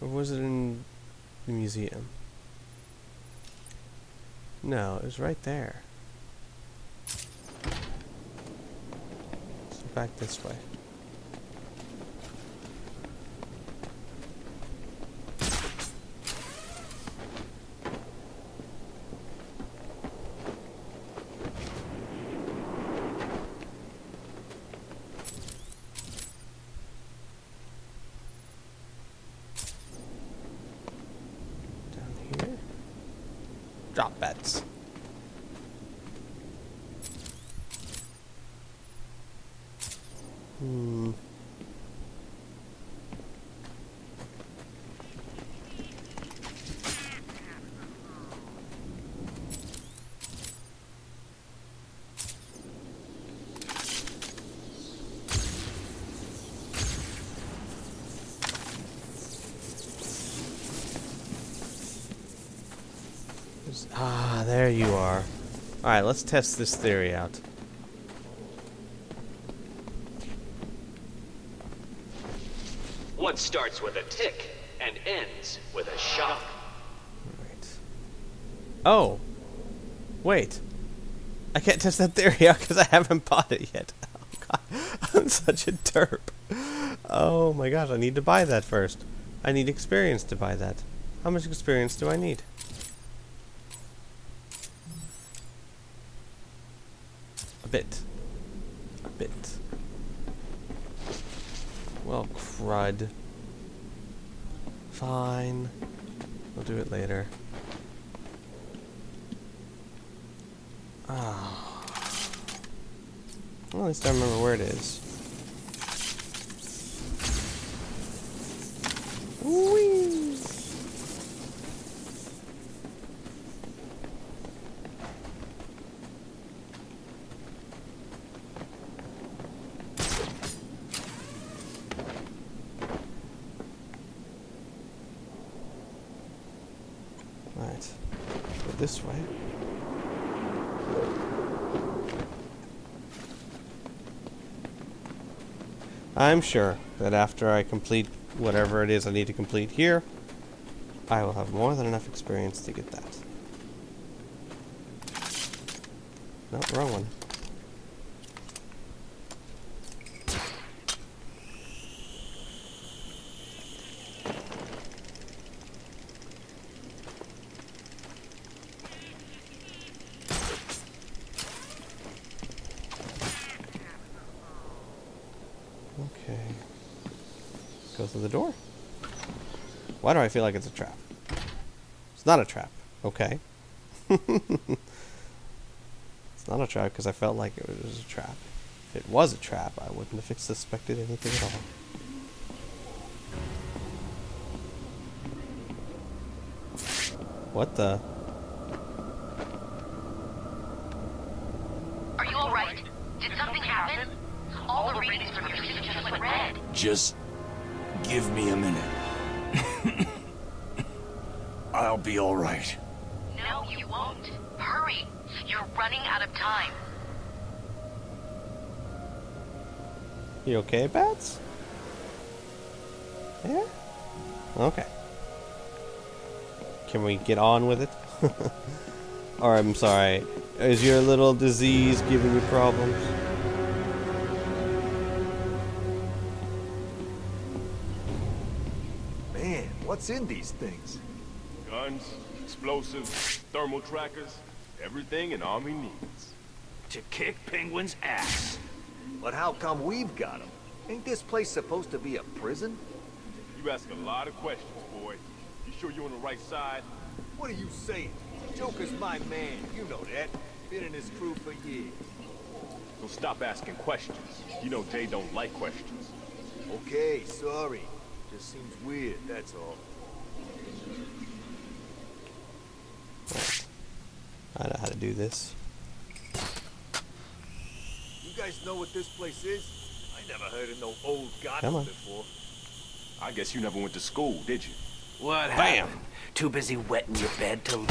Or was it in the museum? No, it was right there. Back this way. Down here. Drop bets. Hmm. There's- Ah, there you are. Alright, let's test this theory out. What starts with a tick and ends with a shock? Right. Oh. Wait. I can't test that theory out because I haven't bought it yet. Oh god. I'm such a derp. Oh my gosh, I need to buy that first. I need experience to buy that. How much experience do I need? A bit. A bit. Well, crud. Fine. We'll do it later. Ah. Well, at least I remember where it is. Whee! Right. Go this way. I'm sure that after I complete whatever it is I need to complete here, I will have more than enough experience to get that. No, wrong one. Okay. Go through the door. Why do I feel like it's a trap? It's not a trap. Okay. it's not a trap because I felt like it was a trap. If it was a trap, I wouldn't have suspected anything at all. What the? Are you alright? Did something happen? All the readings from your system just went red. Just give me a minute. I'll be all right. No, you won't. Hurry. You're running out of time. You okay, Bats? Yeah? Okay. Can we get on with it? or I'm sorry, is your little disease giving you problems? What's in these things? Guns, explosives, thermal trackers, everything an army needs. To kick Penguin's ass. But how come we've got them? Ain't this place supposed to be a prison? You ask a lot of questions, boy. You sure you're on the right side? What are you saying? Joker's my man, you know that. Been in his crew for years. So stop asking questions. You know Jay don't like questions. Okay, sorry. Just seems weird, that's all. I know how to do this. You guys know what this place is? I never heard of no old Come before. I guess you never went to school, did you? What Bam. happened? Too busy wetting your bed to...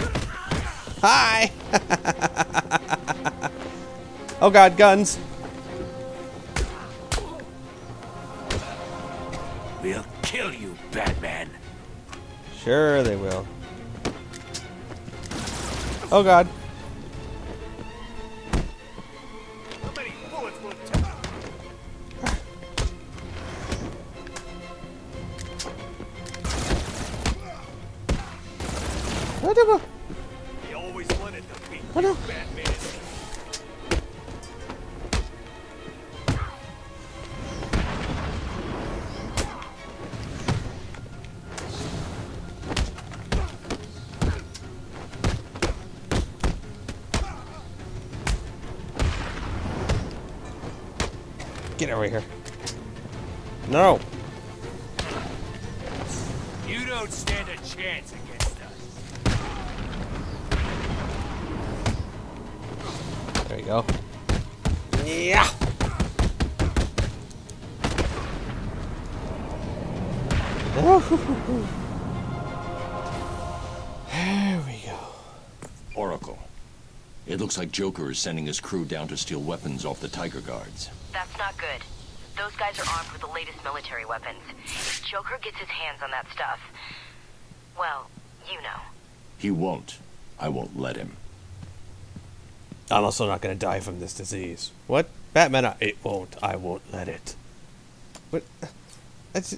Hi! oh god, guns! We'll kill you, Batman. Sure they will. Oh god. Go. Yeah. There we go. Oracle. It looks like Joker is sending his crew down to steal weapons off the Tiger Guards. That's not good. Those guys are armed with the latest military weapons. If Joker gets his hands on that stuff, well, you know. He won't. I won't let him. I'm also not gonna die from this disease. What? Batman, I, it won't. I won't let it. What? That's.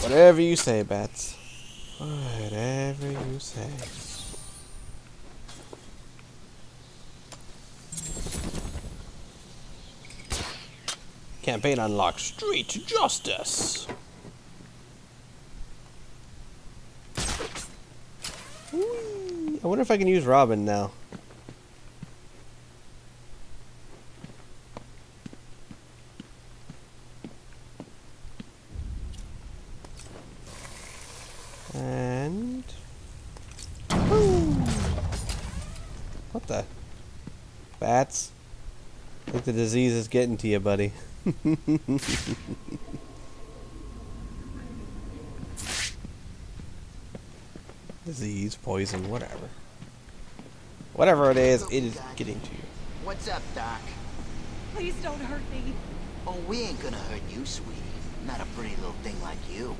Whatever you say, Bats. Whatever you say. Campaign unlocked. Street Justice. Whee! I wonder if I can use Robin now. And Boom. what the bats? I think the disease is getting to you, buddy. disease, poison, whatever. Whatever it is, it is getting to you. What's up, Doc? Please don't hurt me. Oh, we ain't gonna hurt you, sweetie. Not a pretty little thing like you.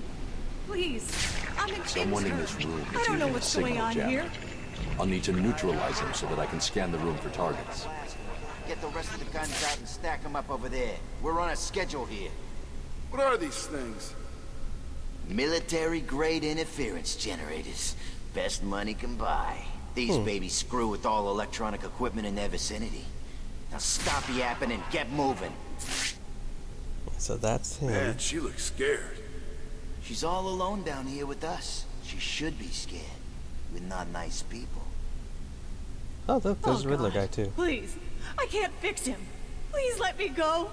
Please. I'm in Someone in this hurt. room I don't know what's going on jammer. here. I'll need to neutralize him so that I can scan the room for targets. Get the rest of the guns out and stack them up over there. We're on a schedule here. What are these things? Military-grade interference generators. Best money can buy. These hmm. babies screw with all electronic equipment in their vicinity. Now stop yapping and get moving. So that's him. Man, she looks scared. She's all alone down here with us. She should be scared. We're not nice people. Oh, look, oh, there's oh, the Riddler God. guy too. Please. I can't fix him. Please let me go.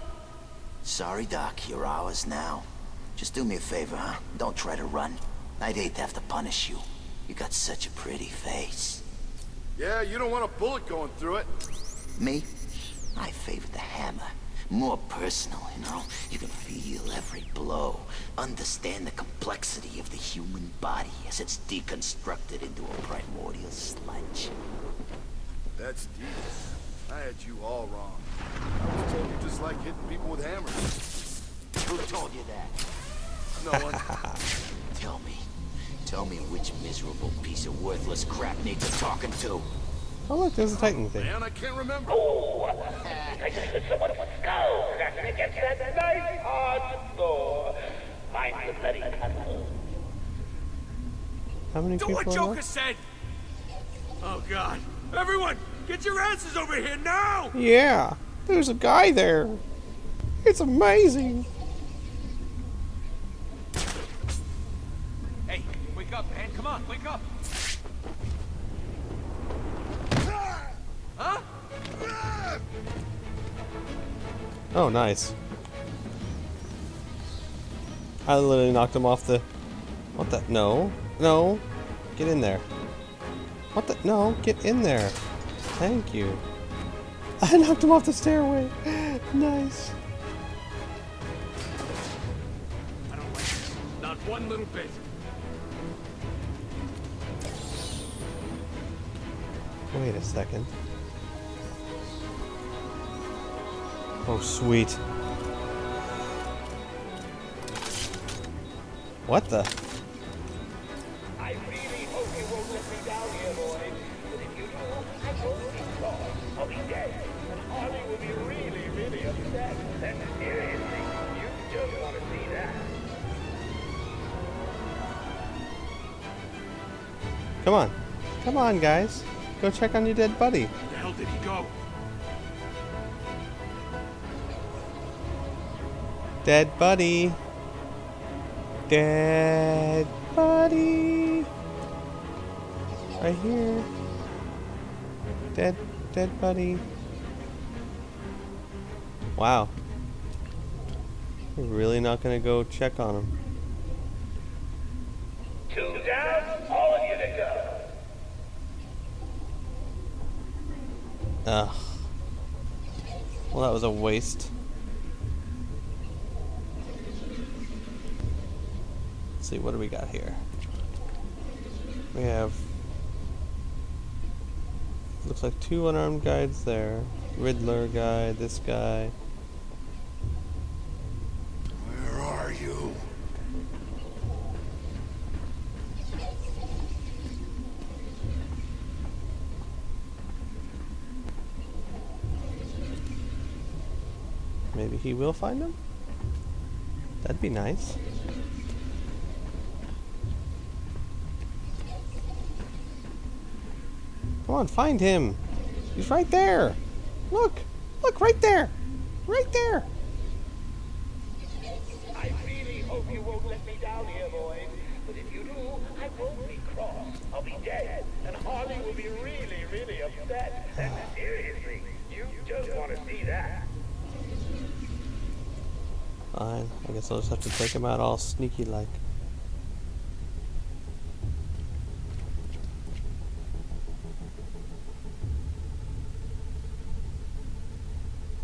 Sorry, Doc. You're ours now. Just do me a favor, huh? Don't try to run. I'd hate to have to punish you. You got such a pretty face. Yeah, you don't want a bullet going through it. Me? I favor the hammer. More personal, you know? You can feel every blow. Understand the complexity of the human body as it's deconstructed into a primordial sludge. That's deep. I had you all wrong. I was told you just like hitting people with hammers. Who told you that? No one. Tell me. Tell me which miserable piece of worthless crap needs a talking to. Oh look, there's a Titan thing. Man, I can't remember. Oh somebody must go. Mind the letting. How many Do people what Joker left? said! Oh god. Everyone, get your asses over here now! Yeah, there's a guy there. It's amazing. Hey, wake up, man. Come on, wake up. Huh? Oh, nice. I literally knocked him off the. What the? No, no, get in there. What the? No, get in there. Thank you. I knocked him off the stairway. nice. I don't like this. Not one little bit. Wait a second. Oh, sweet. What the? I'll be dead. And will be really, really upset. And seriously, you just want to see that. Come on. Come on, guys. Go check on your dead buddy. Where the hell did he go? Dead buddy. Dead buddy. Right here. Dead, dead buddy. Wow. We're really not gonna go check on him. Two down, all of you to go. Ugh. Well, that was a waste. Let's see, what do we got here? We have. Looks like two unarmed guides there. Riddler guy, this guy. Where are you? Maybe he will find him? That'd be nice. Come on, find him. He's right there. Look. Look, right there. Right there. I really hope you won't let me down here, boys. But if you do, I won't be cross. I'll be dead. And Harley will be really, really upset. And seriously, you just want to see that. Fine. I guess I'll just have to take him out all sneaky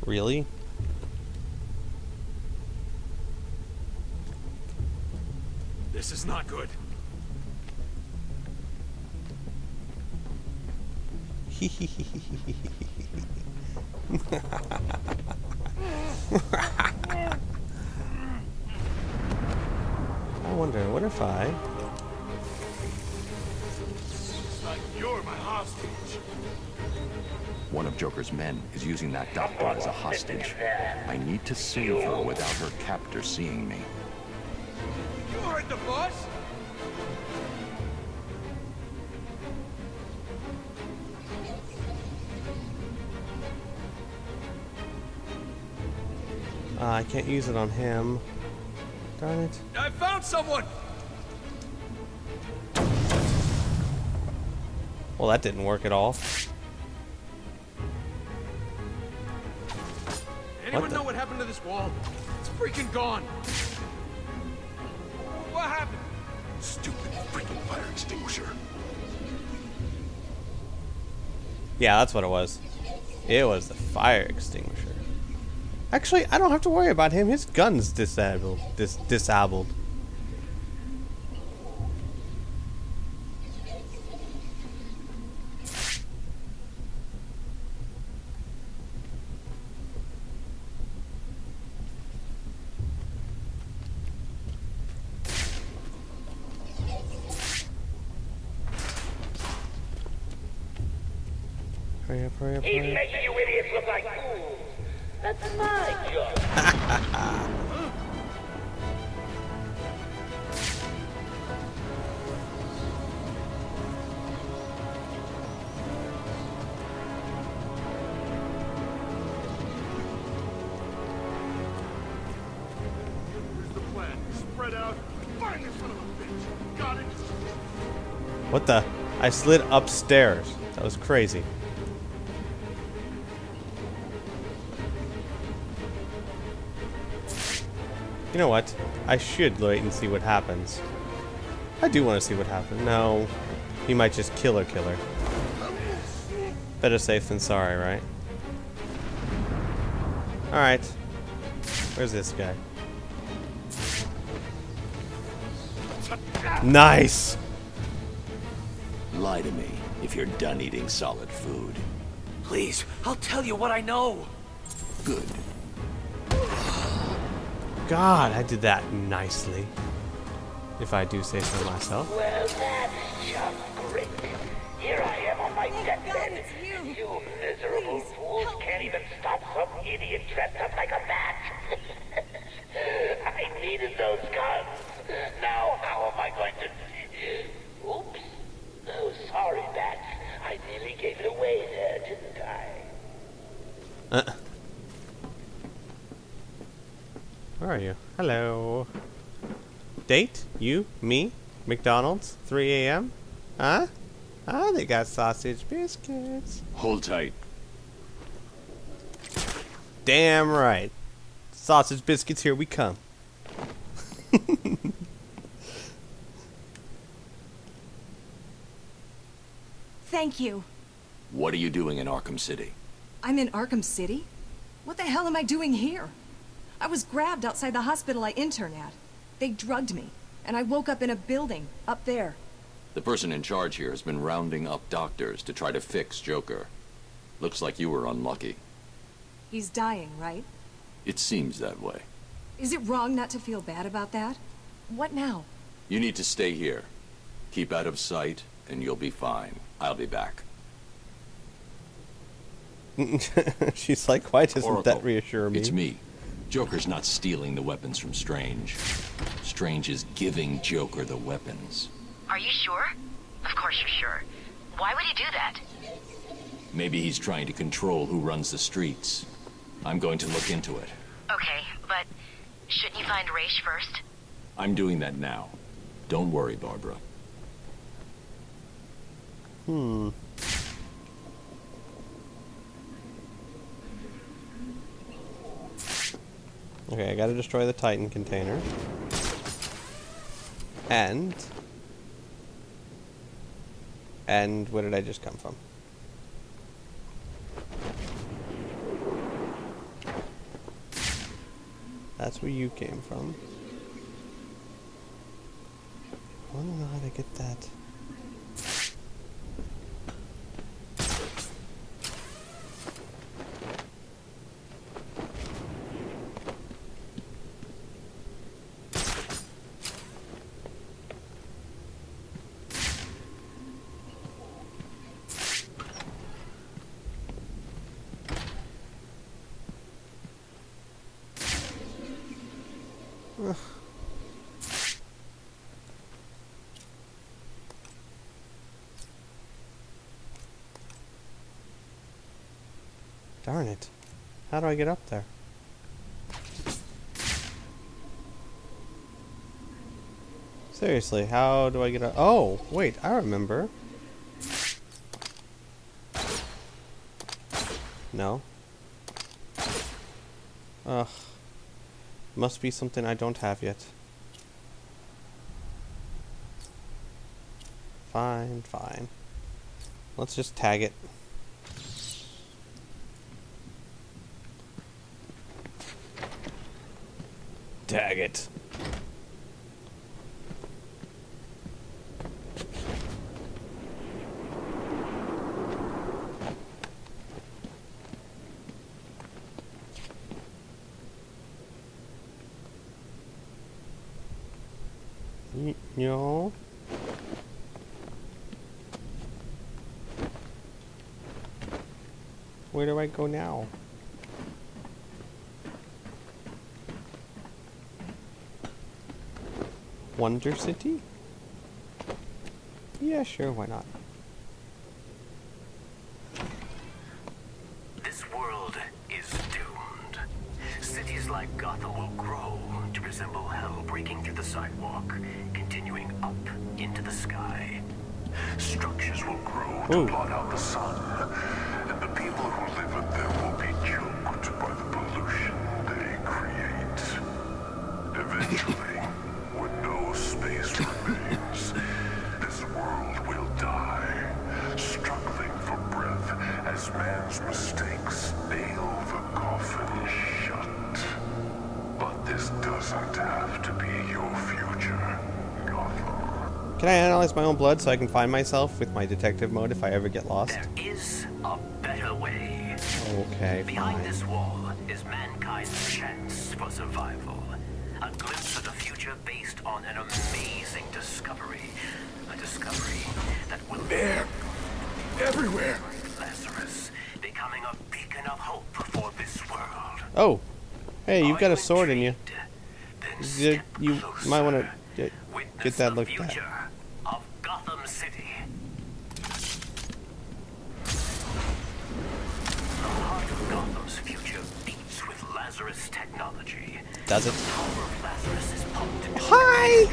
Really? This is not good. I wonder, what if I... It's like you're my hostage. One of Joker's men is using that doctor as a hostage. I need to save her without her captor seeing me. You heard the boss? Uh, I can't use it on him. Darn it. I found someone! Well, that didn't work at all. Anyone the- know what happened to this wall? It's freaking gone. What happened? Stupid freaking fire extinguisher. Yeah, that's what it was. It was the fire extinguisher. Actually, I don't have to worry about him. His gun's disabled. Dis disabled. Hurry up, hurry up, He's hurry up. making you idiots look like fools. That's my job. Here's the plan. Spread out. Find this son of a bitch. Got it? What the? I slid upstairs. That was crazy. You know what? I should wait and see what happens. I do want to see what happens. No. He might just kill her killer. Better safe than sorry, right? Alright. Where's this guy? Nice! Lie to me if you're done eating solid food. Please, I'll tell you what I know. Good. God, I did that nicely. If I do say so myself. Well, that's just great. Here I am on my deathbed. and You miserable fools can't even stop some idiot dressed up like a bat. I needed those guns. Now how am I going to... Oops. Oh, sorry, bats. I nearly gave it away there, didn't I? Uh. Where are you? Hello. Date? You? Me? McDonald's? 3 a.m.? Huh? Ah, they got sausage biscuits. Hold tight. Damn right. Sausage biscuits, here we come. Thank you. What are you doing in Arkham City? I'm in Arkham City? What the hell am I doing here? I was grabbed outside the hospital I intern at. They drugged me, and I woke up in a building, up there. The person in charge here has been rounding up doctors to try to fix Joker. Looks like you were unlucky. He's dying, right? It seems that way. Is it wrong not to feel bad about that? What now? You need to stay here. Keep out of sight, and you'll be fine. I'll be back. She's like, why doesn't Oracle, that reassure me? It's me. Joker's not stealing the weapons from Strange. Strange is giving Joker the weapons. Are you sure? Of course you're sure. Why would he do that? Maybe he's trying to control who runs the streets. I'm going to look into it. Okay, but shouldn't you find Ra's first? I'm doing that now. Don't worry, Barbara. Hmm. Okay, I gotta destroy the Titan container. And... And where did I just come from? That's where you came from. I know how to get that. Darn it. How do I get up there? Seriously, how do I get up? Oh, wait, I remember. No. Ugh. Must be something I don't have yet. Fine, fine. Let's just tag it. Tag it. No. Where do I go now? Wonder City? Yeah, sure, why not? This world is doomed. Cities like Gotham will grow to resemble hell breaking through the sidewalk, continuing up into the sky. Structures will grow Ooh. to blot out the sun, analyze my own blood so I can find myself with my detective mode if I ever get lost? There is a better way. Okay, Behind fine. this wall is mankind's chance for survival. A glimpse of the future based on an amazing discovery. A discovery that will... There! Everywhere! Lazarus, becoming a beacon of hope for this world. Oh! Hey, you've got a sword in you. You, you might want to get, get that looked at. Does it? Power of Lazarus is pumped Hi!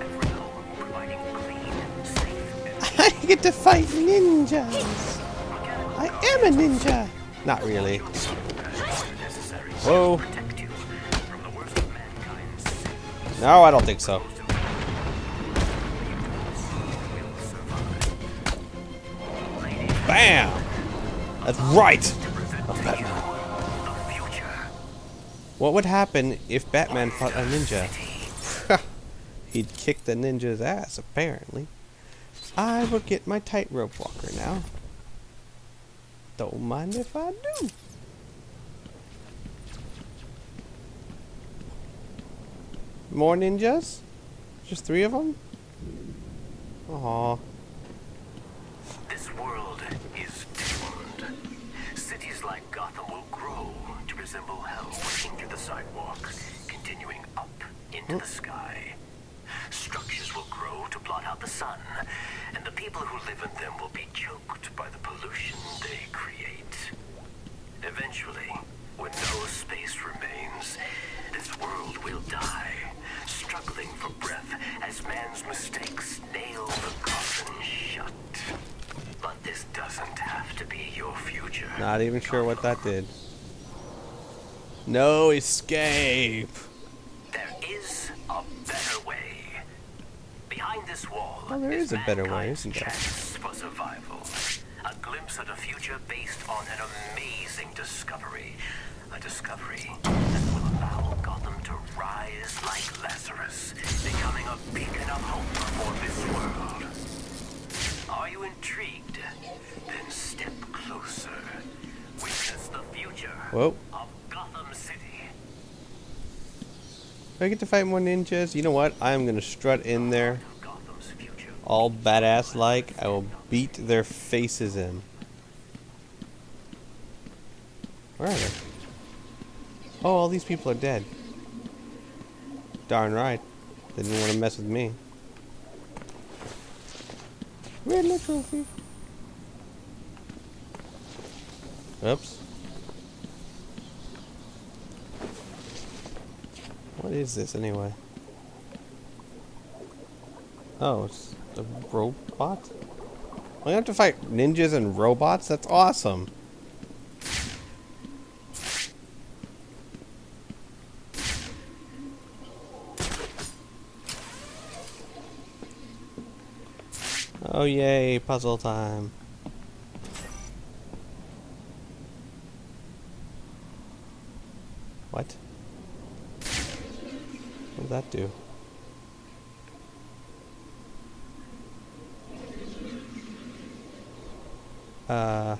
every home, providing clean, safe, I get to fight ninjas. I am a ninja. Not really. Whoa. No, I don't think so. Bam! That's right. What would happen if Batman fought a ninja? He'd kick the ninja's ass, apparently. I will get my tightrope walker now. Don't mind if I do. More ninjas? Just three of them? Aw. This world resemble hell through the sidewalks, continuing up into the sky. Structures will grow to blot out the sun, and the people who live in them will be choked by the pollution they create. Eventually, when no space remains, this world will die, struggling for breath as man's mistakes nail the coffin shut. But this doesn't have to be your future. Not even sure what that did. No escape. There is a better way. Behind this wall Well, there is a better way, isn't there? for survival. A glimpse of the future based on an amazing discovery. A discovery that will allow Gotham to rise like Lazarus, becoming a beacon of hope for this world. Are you intrigued? Then step closer. Witness the future Whoa. of Gotham City. Do I get to fight more ninjas? You know what? I'm gonna strut in there. All badass like. I will beat their faces in. Where are they? Oh, all these people are dead. Darn right. They didn't want to mess with me. Riddler trophy. Oops. What is this anyway? Oh, it's a robot? I have to fight ninjas and robots? That's awesome. Oh yay, puzzle time. What? What did that do? Uh.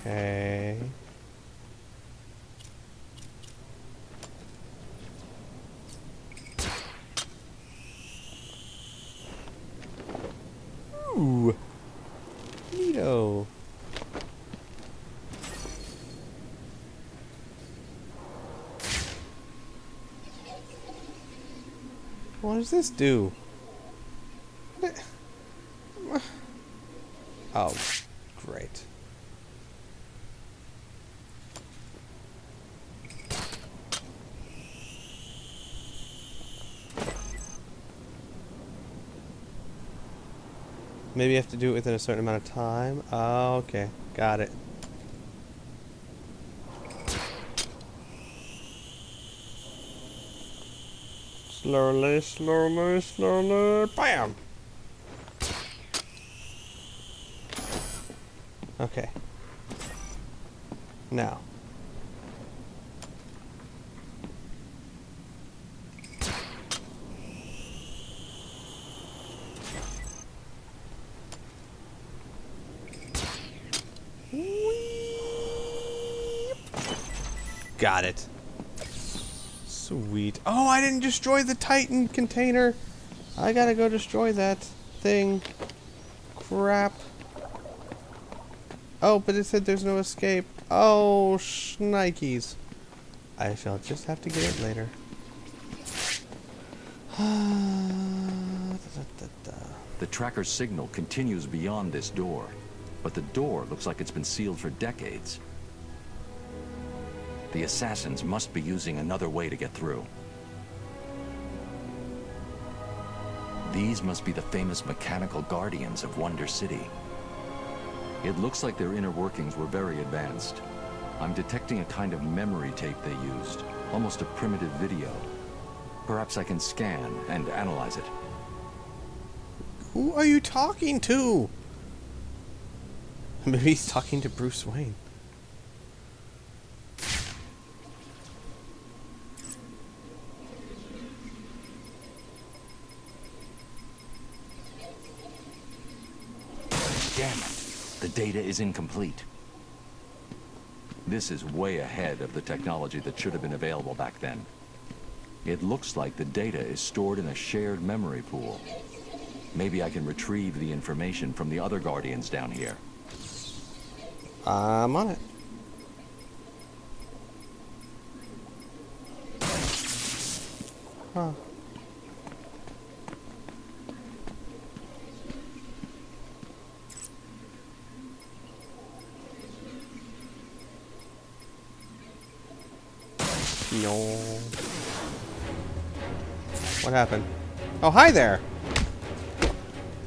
Okay. Ooh. Neato. What does this do? Oh, great. Maybe you have to do it within a certain amount of time. Oh, okay. Got it. Slowly, slowly, slowly. Bam! Okay. Now. Got it. Sweet. Oh, I didn't destroy the Titan container. I gotta go destroy that thing. Crap. Oh, but it said there's no escape. Oh, shnikes. I shall just have to get it later. The tracker's signal continues beyond this door, but the door looks like it's been sealed for decades. The assassins must be using another way to get through. These must be the famous mechanical guardians of Wonder City. It looks like their inner workings were very advanced. I'm detecting a kind of memory tape they used, almost a primitive video. Perhaps I can scan and analyze it. Who are you talking to? Maybe he's talking to Bruce Wayne. Damn it! The data is incomplete. This is way ahead of the technology that should have been available back then. It looks like the data is stored in a shared memory pool. Maybe I can retrieve the information from the other Guardians down here. I'm on it. Huh. No. What happened? Oh, hi there!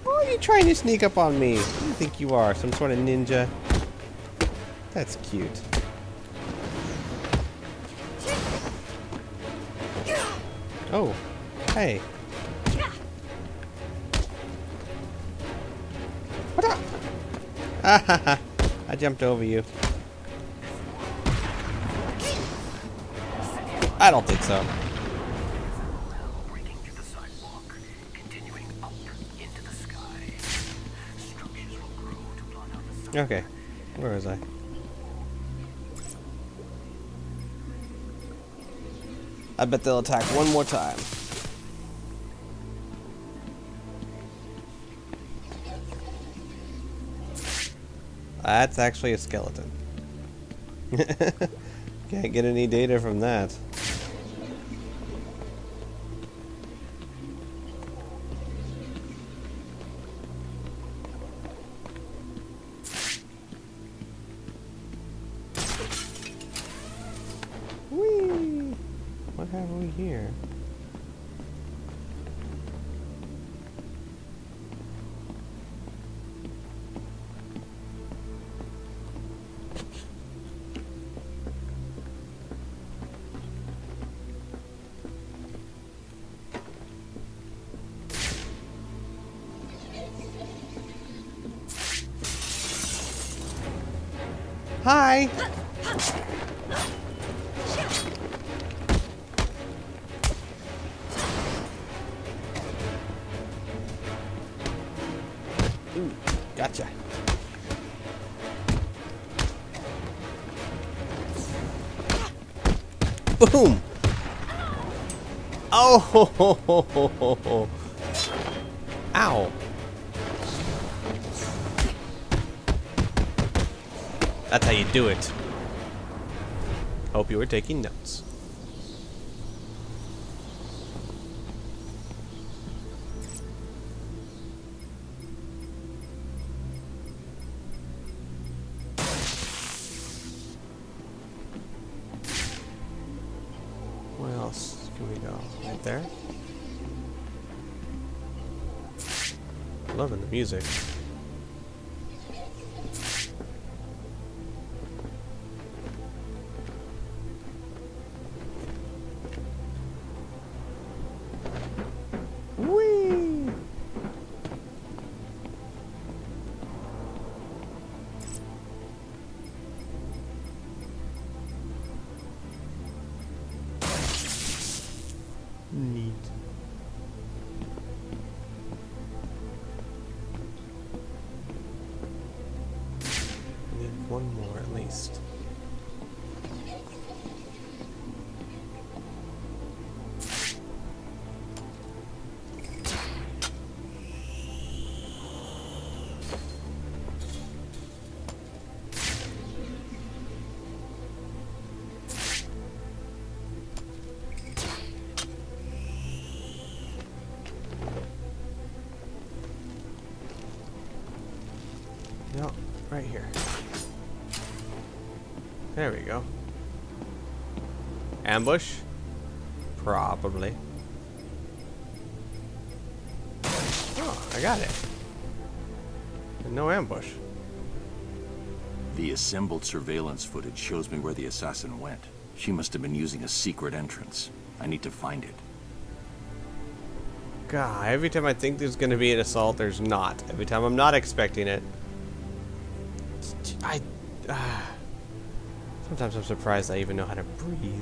Why are you trying to sneak up on me? Who do you think you are? Some sort of ninja? That's cute. Oh, hey. What up? Ah. I jumped over you. I don't think so. Okay. Where was I? I bet they'll attack one more time. That's actually a skeleton. Can't get any data from that. Hi! Ooh, gotcha. Boom! Oh! Ho, ho, ho. Ow! That's how you do it. Hope you were taking notes. Where else can we go? Right there? Loving the music. Here. There we go. Ambush? Probably. Oh, I got it. No ambush. The assembled surveillance footage shows me where the assassin went. She must have been using a secret entrance. I need to find it. God, every time I think there's gonna be an assault, there's not. Every time I'm not expecting it. Sometimes I'm surprised I even know how to breathe.